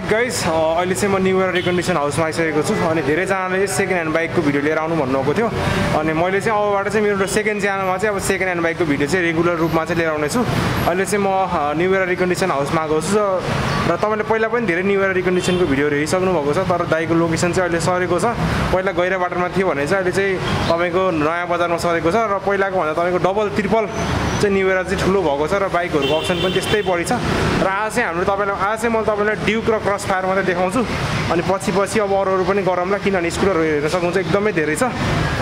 Right guys अहिले चाहिँ म न्यु इयर रिकन्डिसन हाउसमा आइसकेको छु अनि धेरैजनाले सेकेन्ड ह्यान्ड बाइकको भिडियो लिएर आउनु भन्नुभएको थियो। अनि मैले चाहिँ अबबाट चाहिँ मेरो सेकेन्ड च्यानलमा चाहिँ अब सेकेन्ड ह्यान्ड बाइकको भिडियो चाहिँ रेगुलर रूपमा चाहिँ लिएर आउनेछु। अहिले चाहिँ म न्यु इयर रिकन्डिसन हाउसमा आएको छु र तपाईँले पहिला पनि धेरै न्यु इयर रिकन्डिसनको भिडियोहरू हेरिसक्नु भएको छ तर दाइको लोकेसन चाहिँ अहिले सरेको छ। पहिला गैरा बाटोमा थियो भने चाहिँ अहिले चाहिँ तपाईँको नयाँ बजारमा सरेको छ र पहिलाको भन्दा तपाईँको डबल ट्रिपल चाहिँ न्यु इयर चाहिँ ठुलो भएको छ र बाइकहरूको अप्सन पनि त्यस्तै बढी छ र आज चाहिँ हाम्रो तपाईँलाई आज चाहिँ म तपाईँलाई ड्युक र क्रस फायर मात्रै देखाउँछु। अनि पछि पछि अब अरू अरू पनि गरौँला किनभने स्कुटरहरू हेर्न सक्नुहुन्छ एकदमै धेरै छ।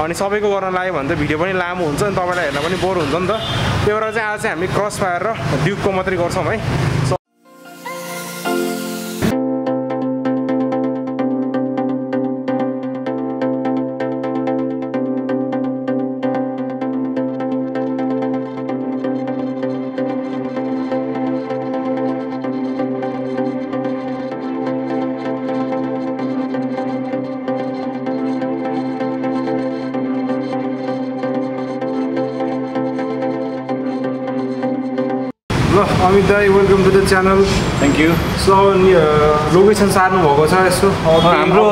अनि सबैको गर्न लाग्यो भने त भिडियो पनि लामो हुन्छ अनि तपाईँलाई हेर्न पनि बोर हुन्छ नि त। त्यही भएर चाहिँ आज चाहिँ हामी क्रस फायर र ड्युकको मात्रै गर्छौँ है। ल अमित दाई welcome to the channel thank you so location सार्नु भएको छ यसो। हाम्रो।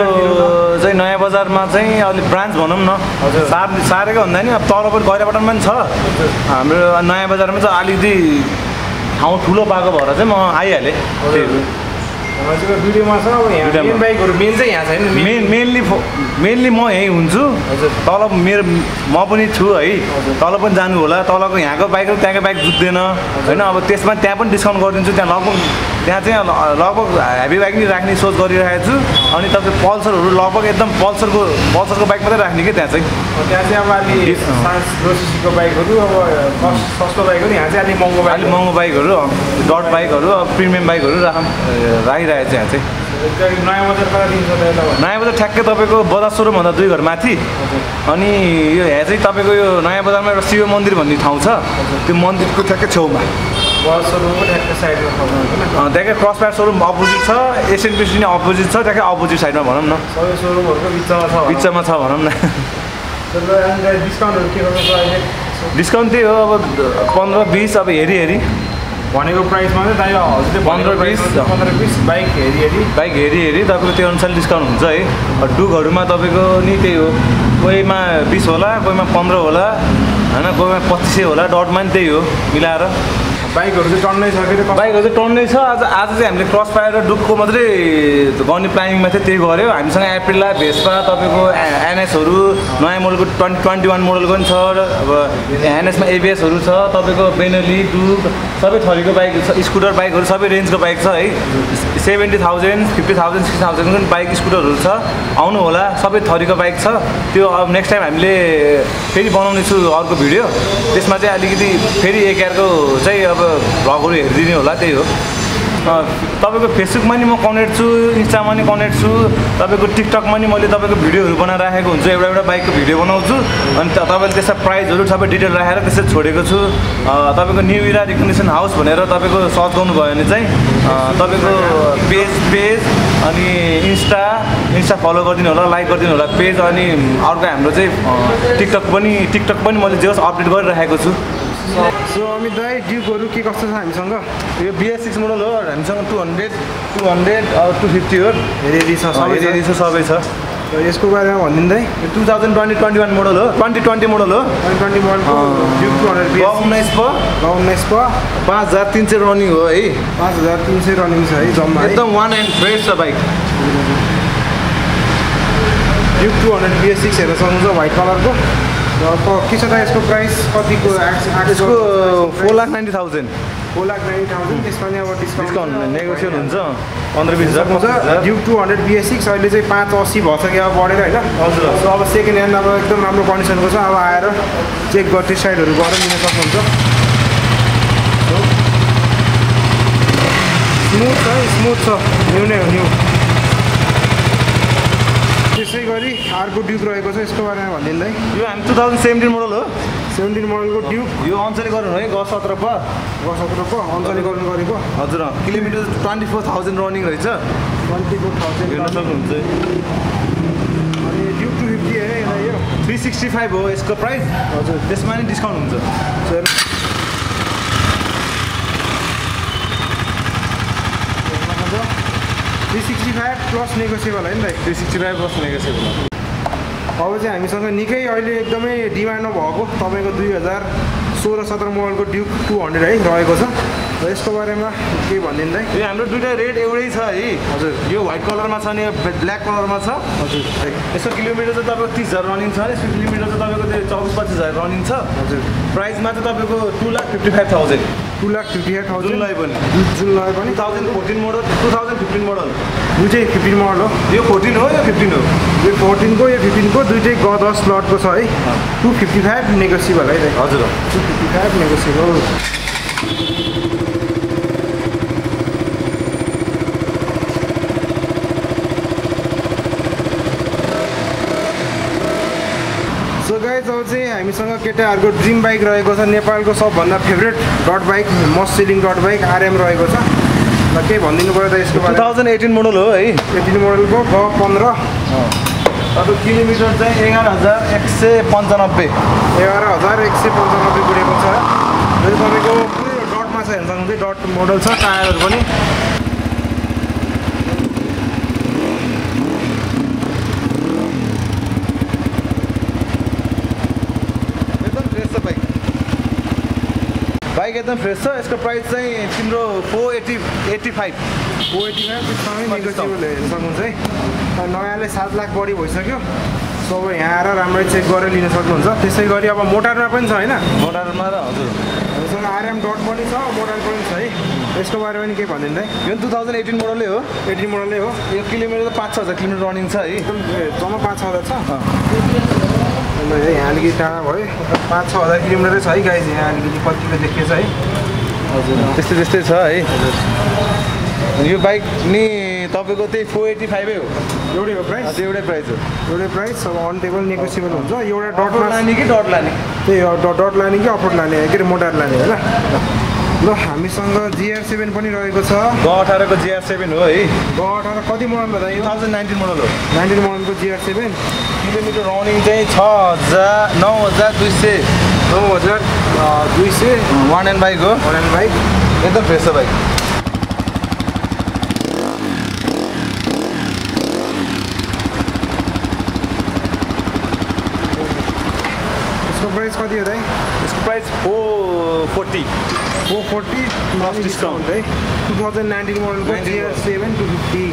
चाहिँ नयाँ बजारमा चाहिँ अलिक ब्रान्च भनौँ न। हजुर। सार सारेको भन्दा नि अब तल पनि गैराबटनमा पनि छ। हाम्रो नयाँ बजारमा चाहिँ अलिकति ठाउँ ठुलो पाएको भएर चाहिँ म आइहालेँ। हजुरको भिडियोमा छ अब यहाँ भिडियोमा। मेन बाइकहरू मेन चाहिँ यहाँ छैन। मेन मेनली मेनली म यहीँ हुन्छु। हजुर। तल मेरो म पनि छु है। तल पनि जानु होला। तलको यहाँको बाइक र त्यहाँको बाइक जुत्दैन होइन? अब त्यसमा त्यहाँ पनि डिस्काउन्ट गरिदिन्छु। त्यहाँ लगभग त्यहाँ चाहिँ लगभग हेभी बाइक नै राख्ने सोच गरिरहेको छु। अनि तपाईँ पल्सरहरू लगभग एकदम पल्सरको पल्सरको बाइक मात्रै राख्ने कि त्यहाँ चाहिँ? त्यहाँ चाहिँ अब अलि डिस- अँ। सास रोसिसीको बाइकहरू अब सस्तो बाइकहरू यहाँ चाहिँ अलिक महँगो बाइक अलिक महँगो बाइकहरू डट बाइकहरू अब प्रिमियम बाइकहरू राख राखिरहेको छ यहाँ चाहिँ? नयाँ बजार ठ्याक्कै तपाईँको बजार सोरुमभन्दा दुई घर माथि। अनि यो यहाँ चाहिँ तपाईँको यो नयाँ बजारमा एउटा शिव मन्दिर भन्ने ठाउँ छ। त्यो मन्दिरको ठ्याक्कै छेउमा। त्यहाँकै क्रस प्याड सोरुम अपोजिट छ। एसियन पेस्ट्री नै अपोजिट छ ट्याक्कै अपोजिट साइडमा भनौँ न। सबै सोरुमहरूको बिचमा छ भनौँ। बिचमा छ भनौँ न। तर अनि डिस्काउन्टहरू के गर्नु छ अहिले? डिस्काउन्ट त्यही हो अब पन्ध्र बिस अब हेरी हेरी। भनेको प्राइसमा चाहिँ दाइ हजुरले पन्ध्र बिस। पन्ध्र बिस बाइक हेरी हेरी। बाइक हेरी हेरी तपाईँको त्यो अनुसार डिस्काउन्ट हुन्छ है। डुकहरूमा तपाईँको नि त्यही हो कोहीमा बिस होला कोहीमा पन्ध्र होला होइन कोहीमा पच्चिसै होला डटमा नि त्यही हो मिलाएर। बाइकहरू चाहिँ टन्नै छ के बाइकहरू चाहिँ टन्नै छ। आज आज चाहिँ हामीले क्रस फायर र डुकको मात्रै गर्ने प्लानिङमा चाहिँ त्यही गऱ्यो। हामीसँग एप्रिला भेस्पा तपाईँको एनएसहरू नयाँ मोडलको ट्वेन्टी ट्वेन्टी वान मोडलको पनि छ र अब एनएसमा एबिएसहरू छ तपाईँको बेनली डुक सबै थरीको बाइक छ स्कुटर बाइकहरू सबै रेन्जको बाइक छ है। Seventy thousand fifty thousand sixty थाउजन्डको पनि बाइक स्कुटरहरू छ। आउनु होला सबै थरीको बाइक छ। त्यो अब नेक्स्ट टाइम हामीले फेरि बनाउने छु अर्को भिडियो। त्यसमा चाहिँ अलिकति फेरि एकअर्को चाहिँ अब भ्लगहरू हेरिदिने होला त्यही हो। तपाईँको फेसबुकमा नि म कनेक्ट छु इन्स्टामा नि कनेक्ट छु तपाईँको टिकटकमा नि मैले तपाईँको भिडियोहरू बनाएर राखेको हुन्छु एउटा एउटा बाइकको भिडियो बनाउँछु अनि तपाईँले त्यसमा प्राइजहरू सबै डिटेल राखेर त्यसरी छोडेको छु। तपाईँको न्यु इरा रिकग्नेसन हाउस भनेर तपाईँको सर्च गर्नुभयो भने चाहिँ तपाईँको पेज पेज अनि इन्स्टा इन्स्टा फलो गरिदिनु होला लाइक गरिदिनु होला पेज अनि अर्को हाम्रो चाहिँ टिकटक पनि टिकटक पनि मैले जे होस् अपडेट गरिराखेको छु। सो अमित दाई ड्युकहरू के कस्तो छ हामीसँग यो बिएस सिक्स मोडल हो हामीसँग two hundred two hundred two fifty हो हेरी हेरी छ छ सबै छ यसको बारेमा भनिदिनु यो two thousand twenty twenty one model हो ट्वेन्टी ट्वेन्टी मोडल हो ट्वेन्टी वानको ड्युक टू हन्ड्रेड उन्नाइस प उन्नाइस प पाँच हजार तिन सय रनिङ हो है पाँच हजार तिन सय रनिङ छ है जम्मा एकदम वान एन्ड फ्रेस छ bike Duke two hundred BS six हेर्न सक्नुहुन्छ व्हाइट कलरको र क- छ त यसको प्राइस कतिको यसको four lakh ninety thousand four lakh ninety thousand त्यसमा नि अब डिस्काउन्ट नेगोसिएट हुन्छ पन्ध्र बिस हजार हुन्छ Duke two hundred BS six अहिले चाहिँ पाँच असी भइसक्यो अब बढेर होइन हजुर। सो अब सेकेन्ड ह्यान्ड अब एकदम राम्रो कन्डिसनको छ अब आएर चेक गर्दै साइडहरू गरेर लिन सक्नुहुन्छ। स्मुथ छ स्मुथ छ न्यु नै हो न्यु त्यसै गरी अर्को ड्युक रहेको छ यसको बारेमा भनिदिनु है। यो हामी टु थाउजन्ड सेभेन्टिन मोडल हो। सेभेन्टिन मोडलको ड्युक यो अन्सले गर्नु है ग सत्र प। सत्रको अञ्चली गर्नु गरेको। हजुर। Kilometre twenty four thousand running रहेछ। ट्वेन्टी फोर थाउजन्ड हेर्न सक्नुहुन्छ। अनि ड्युक टू फिफ्टी हेरेँ यसलाई यो। थ्री सिक्सटी फाइभ हो यसको प्राइस हजुर। त्यसमा नि डिस्काउन्ट हुन्छ। Sir. Three sixty five plus negotiable होइन भाइ। Three sixty five plus negotiable अब चाहिँ हामीसँग निकै अहिले एकदमै डिमान्डमा भएको तपाईँको दुई हजार सोह्र सत्र मोबाइलको ड्युक टू हन्ड्रेड है रहेको छ। र यसको बारेमा के भनिदिँदै यो हाम्रो दुइटा रेट एउटै छ है। हजुर। यो व्हाइट कलरमा छ अनि यो ब्ल्याक कलरमा छ। हजुर। यसको किलोमिटर चाहिँ तपाईँको तिस हजार रनिङ छ यसको किलोमिटर चाहिँ तपाईँको त्यो चौबिस पच्चिस हजार रनिङ छ। हजुर। प्राइसमा चाहिँ तपाईँको two lakh fifty five thousand. Two lakh fifty eight thousand. जुनलाई पनि। जुन लगे पनि। Thousand fourteen model two thousand fifteen model. दुइटै फिफ्टिन मोडल हो। यो फोर्टिन हो यो फिफ्टिन हो। यो फोर्टिनको यो फिफ्टिनको दुइटै ग दस लटको छ है। टु फिफ्टी फाइभ नेगोसिएबल है। हजुर। टु फिफ्टी फाइभ नेगोसिएबल अब चाहिँ हामीसँग केटाहरूको ड्रिम बाइक रहेको छ। नेपालको सबभन्दा favourite dot bike most selling dot bike RM रहेको छ। र केही भनिदिनु पऱ्यो त यसको टु थाउजन्ड एटिन मोडल हो है। एटिन मोडलको ग पन्ध्र। तपाईँको किलोमिटर चाहिँ एघार हजार एक सय पन्चानब्बे एघार हजार एक सय पन्चानब्बे पुगेको छ र तपाईँको पुरै डटमा छ हेर्नु सक्नुहुन्छ डट मोडल छ टायरहरू पनि एकदम फ्रेस छ बाइक बाइक एकदम फ्रेस छ यसको प्राइस चाहिँ तिम्रो four eighty eighty five four eighty five सक्नुहुन्छ है नयाँले सात लाख बढी भइसक्यो। सो अब यहाँ आएर राम्ररी चेक गरेर लिन सक्नुहुन्छ। त्यसै गरी अब मोटारमा पनि छ होइन? मोटरमा र हजुर। हामीसँग आरएम डट पनि छ मोडल पनि छ है। यसको बारेमा पनि केही भनिदिँदै यो टु थाउजन्ड एटिन मोडलै हो। एटिन मोडलै हो। यो किलोमिटर त पाँच छ हजार किलोमिटर रनिङ छ है। एकदम जम्मा पाँच छ हजार छ। है यहाँ अलिकति टाढा भयो। पाँच छ हजार किलोमिटरै छ है गाइज यहाँ अलिकति कतिको देखिएछ है। हजुर। त्यस्तै त्यस्तै छ है। यो बाइक नि तपाईँको त्यही फोर एट्टी फाइभै हो। एउटै हो प्राइस एउटै प्राइस हो। एउटै प्राइस अब अन टेबल नेगोसिएबल हुन्छ। एउटा डट लाने कि डट लाने? त्यही हो डट लाने कि अफरोड लाने? के अरे मोटार लाने होइन? ल हामीसँग जिआर सेभेन पनि रहेको छ। ग अठारको जिआर सेभेन हो है। ग अठार कति मोडल टु यो थाउजन्ड नाइन्टिन मोडल हो। Nineteen मोडलको G R seven kilometre running चाहिँ छ हजार नौ हजार दुई सय। नौ हजार दुई सय। वान एन्ड बाइक हो। वान एन्ड बाइक एकदम फ्रेस छ बाइक प्राइस कति हो दाइ? यसको price four forty four forty Plus discount है। टु थाउजन्ड नाइन्टिन मोडलको 19 G R seven two fifty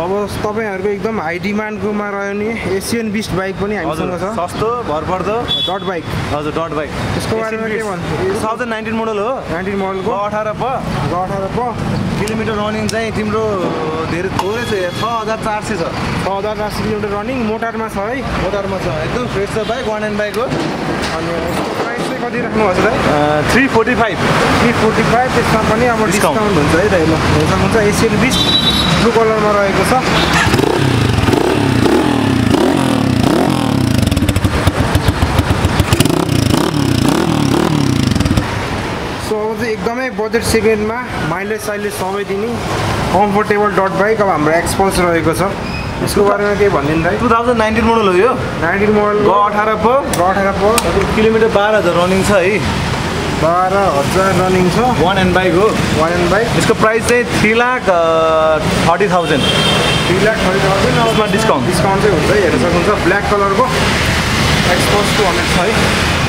अब तपाईँहरूको एकदम हाई डिमान्डकोमा रह्यो नि एसियन बिस्ट बाइक पनि हामीसँग छ। सस्तो भरपर्दो। डट बाइक हजुर डट बाइक त्यसको बारेमा के भन्नु? टु थाउजन्ड नाइन्टिन मोडल हो। नाइन्टिन मोडलको अठार प। अठार प। किलोमिटर रनिङ चाहिँ तिम्रो धेरै थोरै छ छ हजार चार सय छ। छ हजार चार सय किलोमिटर रनिङ मोटारमा छ है। मोटरमा छ एकदम फ्रेस छ बाइक वान एन्ड बाइक हो। अनि प्राइस चाहिँ कति राख्नुभएको छ दाइ three forty five three forty five त्यसमा पनि अब. डिस्काउन्ट हुन्छ है त ल। सक्नुहुन्छ एसियन बिस्ट ब्लू कलरमा रहेको छ सो अब चाहिँ एकदमै बजेट सेगमेन्टमा माइलेज साइलेज सबै दिने कम्फोर्टेबल डट बाइक अब हाम्रो एक्सपल्स रहेको छ। यसको बारेमा केही भनिदिनु दाइ टु थाउजन्ड नाइन्टिन मोडल हो यो। नाइन्टिन मोडल ग अठार प। अठार प। किलोमिटर बाह्र हजार रनिङ छ है। बाह्र हजार रनिङ छ। वान एन्ड बाइक हो। वान एन्ड बाइक यसको प्राइस चाहिँ three lakh thirty thousand three lakh thirty thousand यसमा discount. डिस्काउन्ट चाहिँ हुन्छ है हेर्न सक्नुहुन्छ। ब्ल्याक कलरको एक्सपोज टू हन्ड्रेड छ है।